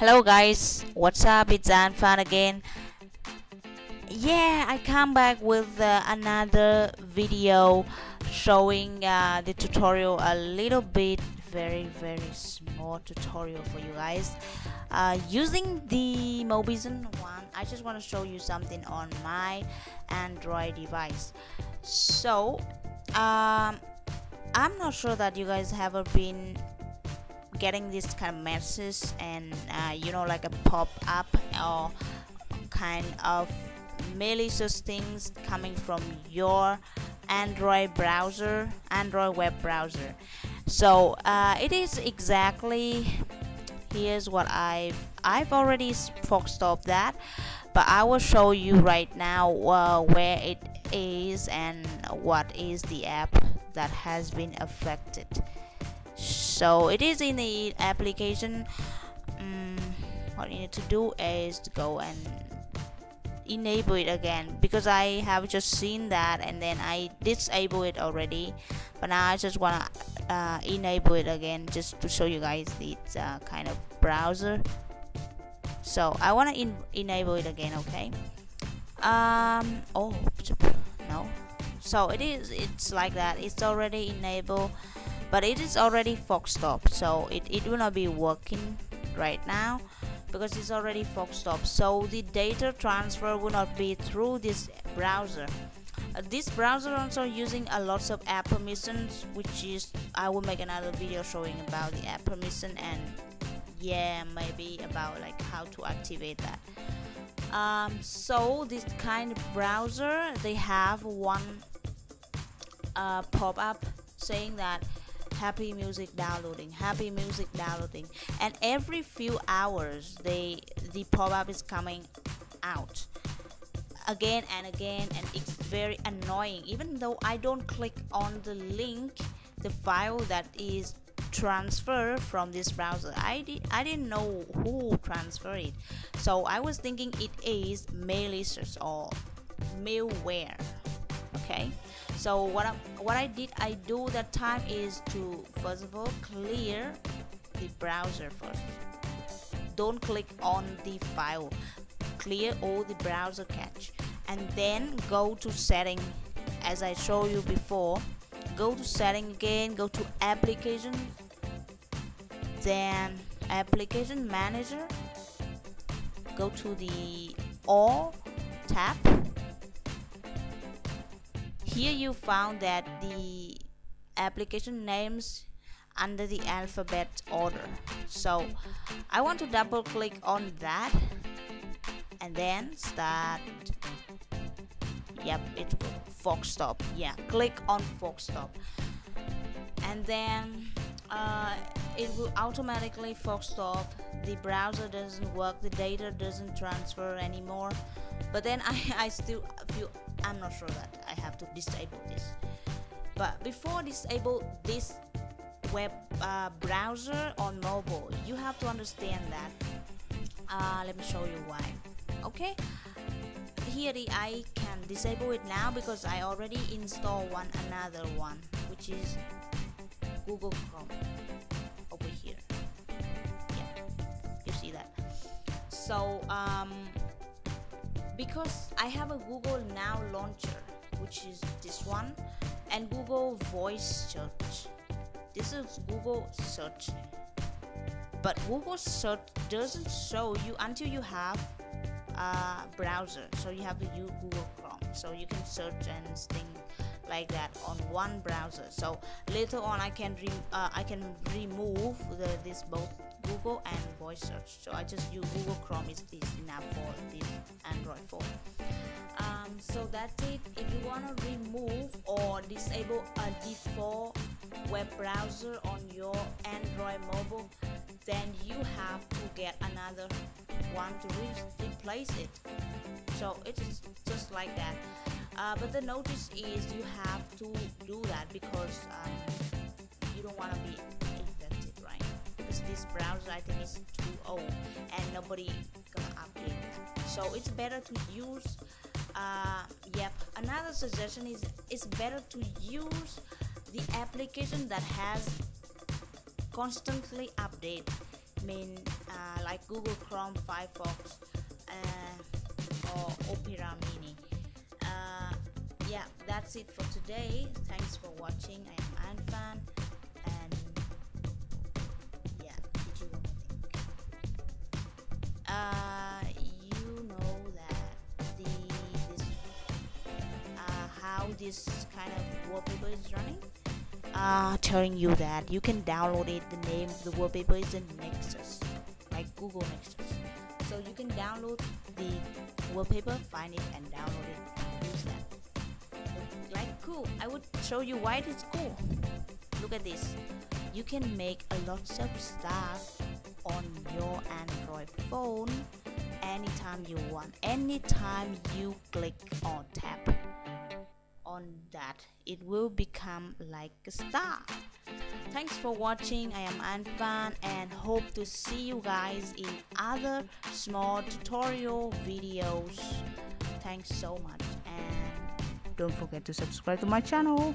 Hello guys, what's up? It's Anh Phan again. Yeah, I come back with uh, another video showing uh, the tutorial a little bit very very small tutorial for you guys uh, using the Mobizen one I just want to show you something on my Android device so um, I'm not sure that you guys have been getting this kind of message and uh, you know like a pop-up or kind of malicious things coming from your Android browser Android web browser. So uh, it is exactly here's what I've I've already foxed off that but I will show you right now uh, where it is and what is the app that has been affected so it is in the application. Um, what you need to do is to go and enable it again because I have just seen that and then I disable it already. But now I just wanna uh, enable it again just to show you guys this uh, kind of browser. So I want to enable it again okay? Um oh no. So it is it's like that. It's already enabled but it is already foxed up so it, it will not be working right now because it's already foxed up so the data transfer will not be through this browser. Uh, this browser also using a lots of app permissions which is I will make another video showing about the app permission and yeah maybe about like how to activate that. Um, so this kind of browser they have one uh, pop-up saying that happy music downloading happy music downloading. And every few hours they the pop-up is coming out. Again and again and it's very annoying. Even though I don't click on the link the file that is transfer from this browser I, did, I didn't know who transferred it. So I was thinking it is malicious or malware okay? So what I, what I did I do that time is to first of all clear the browser first. Don't click on the file. Clear all the browser cache and then go to setting. As I show you before go to setting again go to application then application manager go to the all tab here you found that the application names under the alphabet order. So I want to double click on that and then start. Yep it stop. Yeah click on force stop. And then uh, it will automatically force stop the browser doesn't work the data doesn't transfer anymore. But then I, I still feel I'm not sure that I have to disable this. But before disable this web uh, browser on mobile you have to understand that. Uh, let me show you why. Okay? Here I can disable it now because I already installed one another one which is Google Chrome so um because I have a Google Now launcher which is this one and Google Voice Search. This is Google Search. But Google Search doesn't show you until you have a browser. So you have to use Google Chrome. So you can search and things like that on one browser. So later on I can uh, I can remove the, this both Google and voice search. So I just use Google Chrome is, is enough for this Android phone. Um, so that's it. If you want to remove or disable a default web browser on your Android mobile then you have to get another one to re replace it. So it's just like that. Uh, but the notice is you have to do that because um, you don't want to be infected right? Because this browser I think is too old and nobody gonna update that. So it's better to use uh, yep. Another suggestion is it's better to use the application that has constantly update mean uh, like Google Chrome, Firefox, uh, or Opera Mini. Uh, yeah, that's it for today. Thanks for watching. I am Anh Phan, and yeah, did you want to think? Uh, you know that the this uh, how this kind of wallpaper is running uh, telling you that you can download it. The name of the wallpaper is in Nexus, like Google Nexus. So you can download the wallpaper, find it, and download it. Use that. Like cool. I would show you why it is cool. Look at this. You can make a lot of stuff on your Android phone anytime you want. Anytime you click or tap that it will become like a star. Thanks for watching. I am Anh Phan and hope to see you guys in other small tutorial videos. Thanks so much and don't forget to subscribe to my channel